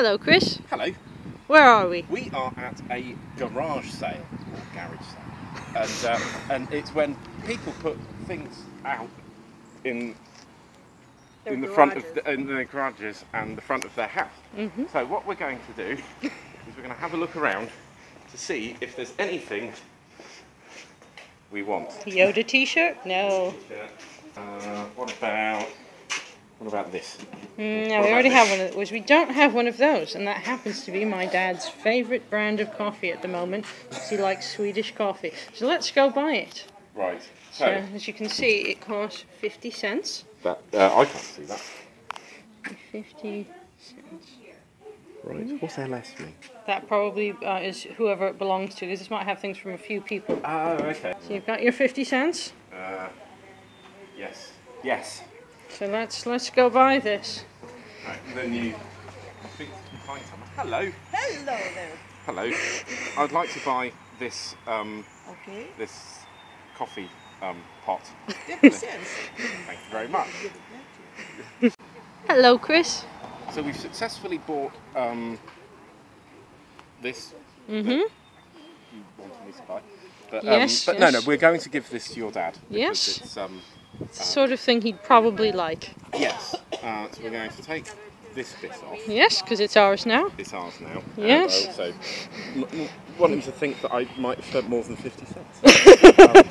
Hello, Chris. Hello. Where are we? We are at a garage sale or garage sale, and uh, and it's when people put things out in Their in the front of the, in their garages and the front of their house. Mhm. So what we're going to do is we're going to have a look around to see if there's anything we want. Yoda T-shirt? No. Uh, what about what about this? Mm, no, we already this? have one of those. We don't have one of those, and that happens to be my dad's favourite brand of coffee at the moment. He likes Swedish coffee. So let's go buy it. Right. So, So as you can see, it costs 50 cents. that uh, I can't see that. 50 cents. Right. What's LS mean? That probably uh, is whoever it belongs to, because this might have things from a few people. Oh, okay. So you've got your 50 cents. Uh, yes. Yes. So let's let's go buy this. Right, and then you I think you find someone. Hello. Hello there. Hello. I'd like to buy this um, Okay. this coffee um, pot. 50 cents. Thank you very much. Hello, Chris. So we've successfully bought um, this. Mm-hmm. You wanted me to buy. But, um, Yes, but no, no, we're going to give this to your dad. Yes. It's, um, It's the sort of thing he'd probably like. yes. Uh, so we're going to take this bit off. Yes, because it's ours now. It's ours now. Yes. And I also want him to think that I might have spent more than 50 cents.